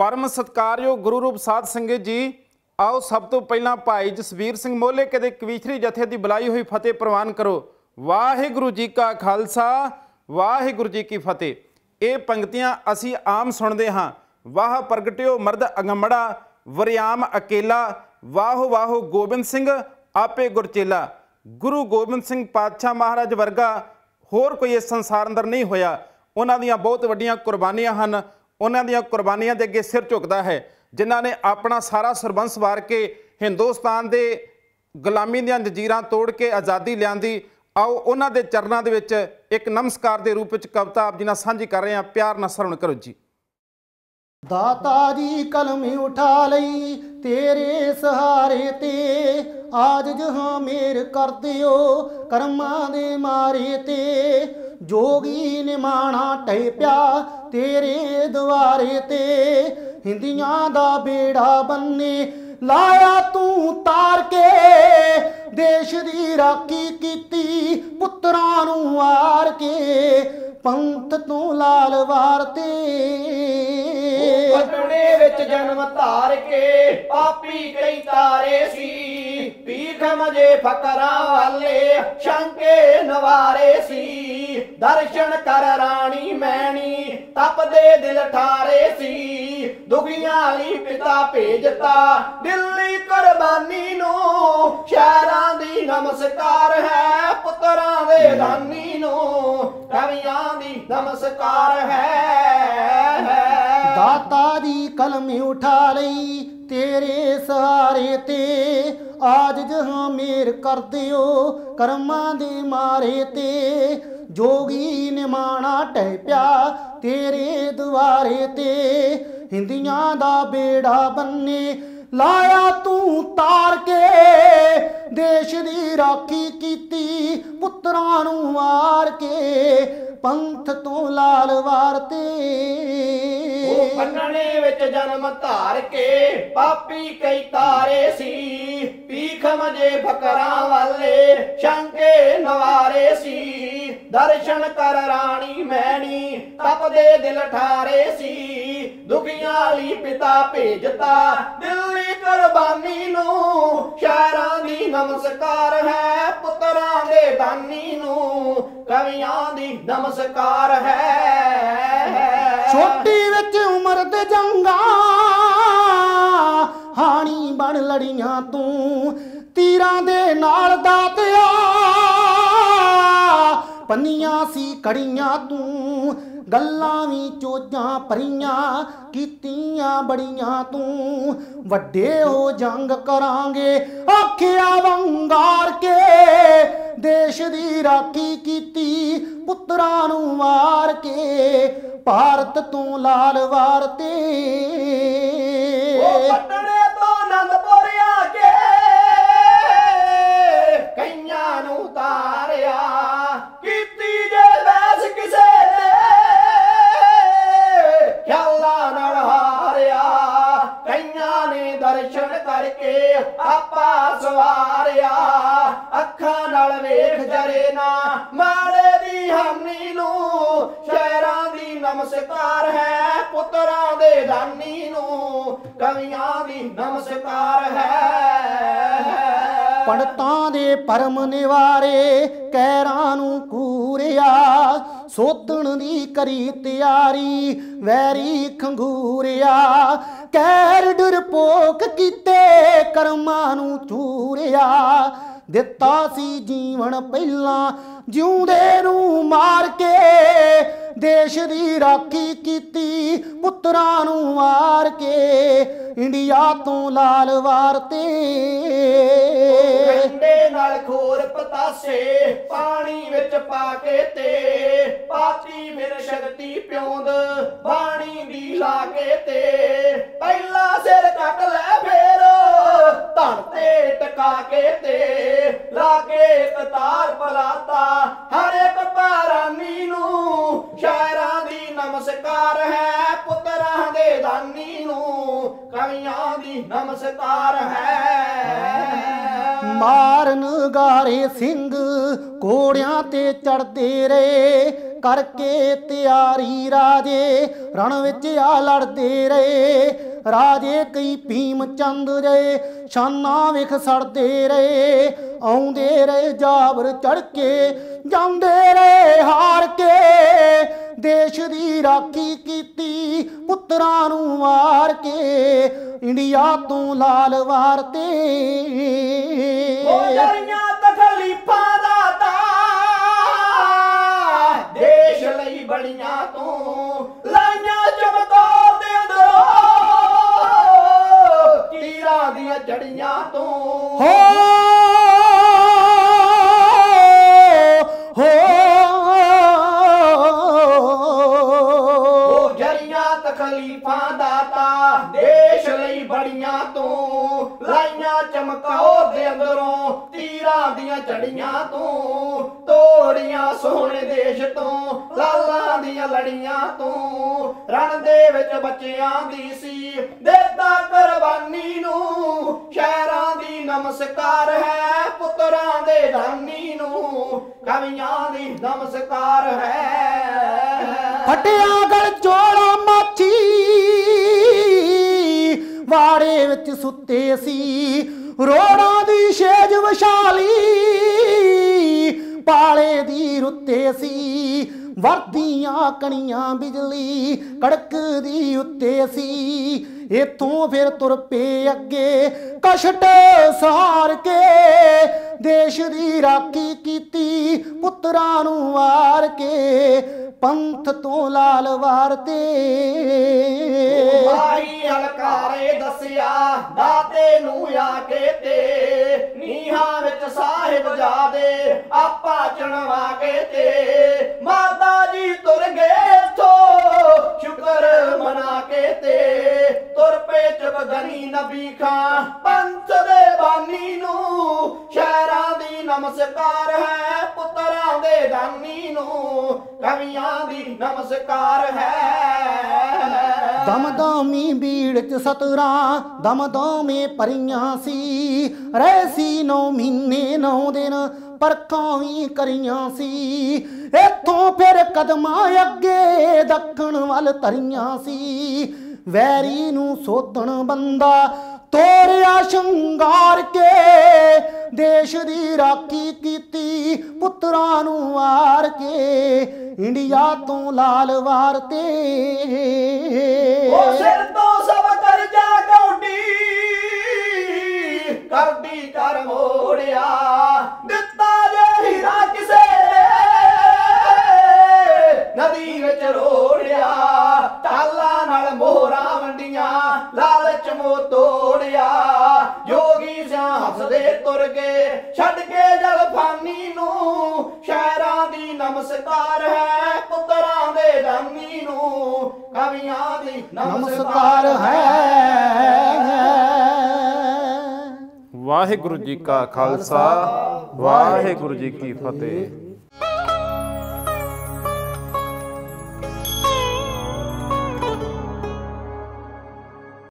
ਪਰਮ ਸਤਕਾਰਯੋਗ ਗੁਰੂ ਰੂਪ ਸਾਧ ਸੰਗਤ ਜੀ, ਆਓ ਸਭ ਤੋਂ ਪਹਿਲਾਂ ਭਾਈ ਜਸਵੀਰ ਸਿੰਘ ਮੋਹਲੇ ਕਦੇ ਕਵੀਸ਼ਰੀ ਜਥੇ ਦੀ ਬੁਲਾਈ ਹੋਈ ਫਤਿਹ ਪ੍ਰਵਾਨ ਕਰੋ। ਵਾਹਿਗੁਰੂ ਜੀ ਕਾ ਖਾਲਸਾ, ਵਾਹਿਗੁਰੂ ਜੀ ਕੀ ਫਤਿਹ। ਇਹ ਪੰਕਤੀਆਂ ਅਸੀਂ ਆਮ ਸੁਣਦੇ ਹਾਂ। ਵਾਹ ਪ੍ਰਗਟਿਓ ਮਰਦ ਅਗੰਮੜਾ, ਵਰਿਆਮ ਅਕੇਲਾ। ਵਾਹੋ ਵਾਹੋ ਗੋਬਿੰਦ ਸਿੰਘ, ਆਪੇ ਗੁਰਚੇਲਾ ਗੁਰੂ ਗੋਬਿੰਦ ਸਿੰਘ ਪਾਤਸ਼ਾਹ ਮਹਾਰਾਜ ਵਰਗਾ ਹੋਰ ਕੋਈ ਇਸ ਸੰਸਾਰ ਅੰਦਰ ਨਹੀਂ ਹੋਇਆ। ਉਹਨਾਂ ਦੀਆਂ ਬਹੁਤ ਵੱਡੀਆਂ ਕੁਰਬਾਨੀਆਂ ਹਨ। ਉਹਨਾਂ ਦੀਆਂ ਕੁਰਬਾਨੀਆਂ ਦੇ ਅੱਗੇ ਸਿਰ ਝੁਕਦਾ ਹੈ, ਜਿਨ੍ਹਾਂ ਨੇ ਆਪਣਾ ਸਾਰਾ ਸਰਬੰਸ ਵਾਰ ਕੇ ਹਿੰਦੁਸਤਾਨ ਦੇ ਗੁਲਾਮੀ ਦੀਆਂ ਜੰਜੀਰਾਂ ਤੋੜ ਕੇ ਆਜ਼ਾਦੀ ਲਿਆਂਦੀ। ਆਓ ਉਹਨਾਂ ਦੇ ਚਰਨਾਂ ਦੇ ਵਿੱਚ ਇੱਕ ਨਮਸਕਾਰ ਦੇ ਰੂਪ ਵਿੱਚ ਕਵਿਤਾ ਆਪ ਜੀ ਨਾਲ ਸਾਂਝੀ ਕਰ ਰਹੇ ਹਾਂ। ਪਿਆਰ ਨਾਲ ਸਰਵਣ ਕਰੋ ਜੀ। ਦਾਤਾ ਜੀ, ਕਲਮ ਉਠਾ ਲਈ, ਤੇਰੇ ਸਹਾਰੇ ਤੇ ਆਜ ਜਹਾਂ ਮੇਰ ਕਰ ਦਿਓ, ਕਰਮਾਂ ਦੇ ਮਾਰੇ ਤੇ ਜੋਗੀ ਨਿਮਾਣਾ ਟਹਿ ਪਿਆ ਤੇਰੇ ਦੁਆਰੇ ਤੇ। ਹਿੰਦੀਆਂ ਦਾ ਬੇੜਾ ਬੰਨੇ ਲਾਇਆ ਤੂੰ ਤਾਰ ਕੇ। ਦੇਸ਼ ਦੀ ਰਾਖੀ ਕੀਤੀ ਪੁੱਤਰਾਂ ਨੂੰ ਵਾਰ ਕੇ। ਪੰਥ ਤੂੰ ਲਾਲ ਵਾਰ ਤੇ। ਪਟਣੇ ਵਿੱਚ ਜਨਮ ਧਾਰ ਕੇ, ਪਾਪੀ ਕਈ ਤਾਰੇ ਸੀ। ਪੀਖ ਮਜੇ ਫਕਰਾਂ ਵਾਲੇ ਸ਼ੰਕੇ ਨਵਾਰੇ ਸੀ। ਦਰਸ਼ਨ ਕਰ ਰਾਣੀ ਮੈਣੀ ਤਪਦੇ ਦਿਲ ਠਾਰੇ ਸੀ। ਦੁਖੀਆਂ ਲਈ ਪਿਤਾ ਭੇਜਤਾ ਦਿੱਲੀ ਕੁਰਬਾਨੀ ਨੂੰ। ਸ਼ਹਿਰਾਂ ਦੀ ਨਮਸਕਾਰ ਹੈ ਪੁੱਤਰਾਂ ਦੇ ਦਾਨੀ ਨੂੰ। ਕਵੀਆਂ ਦੀ ਨਮਸਕਾਰ ਹੈ। ਦਾਤਾ ਦੀ ਕਲਮ ਉਠਾ ਲਈ ਤੇਰੇ ਸਹਾਰੇ ਤੇ ਆਜ ਜਹਾਂ ਮੇਰ ਕਰ ਦਿਓ, ਕਰਮਾਂ ਦੇ ਮਾਰੇ ਤੇ। ਜੋਗੀ ਨਿਮਾਣਾ ਟਹਿ ਪਿਆ ਤੇਰੇ ਦੁਆਰੇ ਤੇ, ਹਿੰਦੀਆਂ ਦਾ ਬੇੜਾ ਬੰਨੇ ਲਾਇਆ ਤੂੰ ਤਾਰ ਕੇ, ਦੇਸ਼ ਦੀ ਰਾਖੀ ਕੀਤੀ, ਪੁੱਤਰਾਂ ਨੂੰ ਮਾਰ ਕੇ, ਪੰਥ ਤੋਂ ਲਾਲ ਵਾਰ ਉਹ ਤੇ ਪੰਨਣੇ ਵਿੱਚ ਜਨਮ ਧਾਰ ਕੇ, ਪਾਪੀ ਕਈ ਤਾਰੇ ਸੀ। ਪੀਖ ਜੇ ਫਕਰਾਂ ਵਾਲੇ ਸ਼ੰਕੇ ਨਵਾਰੇ ਸੀ। ਦਰਸ਼ਨ ਕਰ ਰਾਣੀ ਮੈਣੀ ਤਪਦੇ ਦਿਲ ਠਾਰੇ ਸੀ। ਦੁਖੀਆਂ ਲਈ ਪਿਤਾ ਭੇਜਤਾ ਦਿੱਲੀ ਕੁਰਬਾਨੀ ਨੂੰ। ਸ਼ਹਿਰਾਂ ਦੀ ਨਮਸਕਾਰ ਹੈ ਪੁੱਤਰਾਂ ਦੇ ਦਾਨੀ ਨੂੰ। ਕਵੀਆਂ ਦੀ ਨਮਸਕਾਰ ਹੈ। ਛੋਟੀ ਵਿੱਚ ਉਮਰ ਤੇ ਜੰਗਾ, ਹਾਣੀ ਬਣ ਲੜੀਆਂ ਤੂੰ। ਤੀਰਾਂ ਦੇ ਨਾਲ ਦਾਤਿਆ ਪੰਨੀਆਂ ਸੀ ਕੜੀਆਂ, ਤੂੰ ਗੱਲਾਂ ਵੀ ਚੋਜਾਂ ਭਰੀਆਂ, ਕੀਤੀਆਂ ਬੜੀਆਂ ਤੂੰ। ਵੱਡੇ ਹੋ ਜੰਗ ਕਰਾਂਗੇ, ਆਖਿਆ ਵੰਗਾਰ ਕੇ। ਦੇਸ਼ ਦੀ ਰਾਖੀ ਕੀਤੀ, ਪੁੱਤਰਾਂ ਨੂੰ ਮਾਰ ਕੇ। ਭਾਰਤ ਤੋਂ ਲਾਲ ਵਾਰ ਤੇ। ਉਹ ਆਪਾ ਸਵਾਰਿਆ, ਅੱਖਾਂ ਨਾਲ ਵੇਖ ਜਰੇ ਨਾ। ਮਾੜੇ ਦੀ ਹਾਨੀ ਨੂੰ ਸ਼ਹਿਰਾਂ ਦੀ ਨਮਸਕਾਰ ਹੈ, ਪੁੱਤਰਾਂ ਦੇ ਦਾਨੀ ਨੂੰ ਕਵੀਆਂ ਦੀ ਨਮਸਕਾਰ ਹੈ। ਪੰਡਤਾਂ ਦੇ ਪਰਮ ਨਿਵਾਰੇ ਕੈਰਾਂ ਨੂੰ ਕੂਰਿਆ ਸੋਧਣ ਦੀ ਕਰੀ ਤਿਆਰੀ ਵੈਰੀ ਖੰਗੂਰਿਆ। ਕਹਿਰ ਡਰਪੋਕ ਕੀਤੇ, ਕਰਮਾਂ ਨੂੰ ਚੂਰਿਆ। ਦਿੱਤਾ ਸੀ ਜੀਵਨ ਪਹਿਲਾਂ, ਜਿਉਂਦੇ ਨੂੰ ਮਾਰ ਕੇ। ਦੇਸ਼ ਦੀ ਰਾਖੀ ਕੀਤੀ, ਪੁੱਤਰਾਂ ਨੂੰ ਮਾਰ ਕੇ। ਇੰਡੀਆ ਤੋਂ ਲਾਲ ਵਾਰ ਤੇ। ਨਾਲ ਖੋਰ ਪਤਾਸੇ ਪਾਣੀ ਵਿੱਚ ਪਾ ਕੇ ਤੇ ਪਾਤੀ ਫਿਰ ਸ਼ਕਤੀ ਪਿਉਂਦ, ਬਾਣੀ ਦੀ ਲਾ ਕੇ ਤੇ। ਪਹਿਲਾ ਸਿਰ ਕੱਟ ਲੈ ਫੇਰ ਧੜ ਤੇ ਟਕਾ ਕੇ ਤੇ। ਲਾ ਕੇ ਕਤਾਰ ਪਲਾਤਾ, ਹਰ ਇੱਕ ਪਾਰਾਨੀ ਨੂੰ। ਸ਼ਾਇਰਾਂ ਦੀ ਨਮਸਕਾਰ ਹੈ, ਪੁੱਤਰਾਂ ਦੇ ਦਾਨੀ ਨੂੰ। ਕਵੀਆਂ ਦੀ ਨਮਸਕਾਰ ਹੈ ਮਾਰਨ ਗਾਰੇ ਸਿੰਘ ਘੋੜਿਆਂ ਤੇ ਚੜਦੇ ਰਹੇ। ਕਰਕੇ ਤਿਆਰੀ ਰਾਜੇ, ਰਣ ਵਿੱਚ ਆ ਲੜਦੇ ਰਹੇ। ਰਾਜੇ ਕਈ ਭੀਮ ਚੰਦ ਰਹੇ ਸ਼ਾਨਾਂ ਵਿਖ ਸੜਦੇ ਰਹੇ। ਆਉਂਦੇ ਰਹੇ ਜਾਬਰ ਚੜ ਕੇ, ਜਾਂਦੇ ਰਹੇ ਹਾਰ ਕੇ। ਦੇਸ਼ ਦੀ ਰਾਖੀ ਕੀਤੀ ਪੁੱਤਰਾਂ ਨੂੰ ਮਾਰ ਕੇ, ਇੰਡੀਆ ਤੋਂ ਲਾਲ ਵਾਰ ਤੇ ਚੜੀਆਂ ਤੂੰ, ਤੋੜੀਆਂ ਸੋਹਣੇ ਦੇਸ਼ ਤੋਂ, ਲਾਲਾਂ ਦੀਆਂ ਲੜੀਆਂ ਤੂੰ। ਰਣ ਦੇ ਵਿੱਚ ਬੱਚਿਆਂ ਦੀ ਸੀ, ਦੇਤਾ ਕੁਰਬਾਨੀ ਨੂੰ। ਸ਼ਹਿਰਾਂ ਦੀ ਨਮਸਕਾਰ ਹੈ, ਪੁੱਤਰਾਂ ਦੇ ਦਾਨੀ ਨੂੰ। ਕਵੀਆਂ ਦੀ ਨਮਸਕਾਰ ਹੈ। ਫਟਿਆ ਗਲ ਚੋਲਾ ਮਾਛੀ, ਵਾੜੇ ਵਿੱਚ ਸੁੱਤੇ ਸੀ। ਰੋੜਾਂ ਦੀ ਛੇਜ ਵਿਸ਼ਾਲੀ ਪਾਲੇ ਦੀ ਰੁੱਤੇ ਸੀ, ਵਰਦੀਆਂ ਕਣੀਆਂ ਬਿਜਲੀ ਕੜਕਦੀ ਉੱਤੇ ਸੀ। ਇਥੋਂ ਫਿਰ ਤੁਰ ਪਏ ਅੱਗੇ ਕਸ਼ਟ ਸਾਰ ਕੇ, ਦੇਸ਼ ਦੀ ਰਾਖੀ ਕੀਤੀ ਪੁੱਤਰਾਂ ਨੂੰ ਵਾਰ ਕੇ। ਪੰਥ ਤੋਂ ਲਾਲ ਵਾਰ ਤੇ। ਮਾਈ ਹਲਕਾਰੇ ਦੱਸਿਆ, ਦਾਤੇ ਨੂੰ ਆ ਕੇ ਤੇ। ਨੀਹਾਂ ਵਿੱਚ ਸਾਹਿਬ ਜਾਦੇ, ਆਪਾ ਚਣਵਾ ਕੇ ਤੇ। ਮਾਤਾ ਨਮਸਕਾਰ ਹੈ। ਦਮਦਮੀ ਬੀੜ ਚ ਸਤਰਾਂ, ਦਮਦਮੇ ਪਰੀਆਂ ਸੀ। ਰਹਿ ਸੀ ਨੌ ਮਹੀਨੇ, ਨੌ ਦਿਨ ਪਰਖਾਂ ਵੀ ਕਰੀਆਂ ਸੀ। ਇੱਥੋਂ ਫਿਰ ਕਦਮਾਂ ਅੱਗੇ ਦੱਖਣ ਵੱਲ ਤਰੀਆਂ ਸੀ। ਵੈਰੀ ਨੂੰ ਸੋਧਣ ਬੰਦਾ ਤੋਰਿਆ ਸ਼ਿੰਗਾਰ ਕੇ, ਦੇਸ਼ ਦੀ ਰਾਖੀ ਕੀਤੀ, ਪੁੱਤਰਾਂ ਨੂੰ ਵਾਰ ਕੇ, ਇੰਡੀਆ ਤੋਂ ਲਾਲ ਵਾਰ ਤੇ। ਉਹ ਸਿਰ ਤੋਂ ਸਭ ਕਰਜਾ ਕੌਡੀ ਕਰਦੀ ਕਰ ਮੋੜਿਆ, ਦਿੱਤਾ ਜੇ ਹੀਰਾ ਕਿਸੇ ਨਦੀ ਵਿੱਚ ਰੋੜਿਆ, ਟਾਲਾ ਨਾਲ ਮੋਹਰਾਂ ਵੰਡੀਆਂ, ਲਾਲਚ ਮੋ ਤੁਰ ਗਏ ਛੱਡ ਕੇ ਜਲਫਾਨੀ ਨੂੰ। ਸ਼ਹਿਰਾਂ ਦੀ ਨਮਸਕਾਰ ਹੈ ਪੁੱਤਰਾਂ ਦੇ ਦਾਨੀ ਨੂੰ। ਕਵੀਆਂ ਦੀ ਨਮਸਕਾਰ ਹੈ। ਵਾਹਿਗੁਰੂ ਜੀ ਕਾ ਖਾਲਸਾ, ਵਾਹਿਗੁਰੂ ਜੀ ਕੀ ਫਤਿਹ।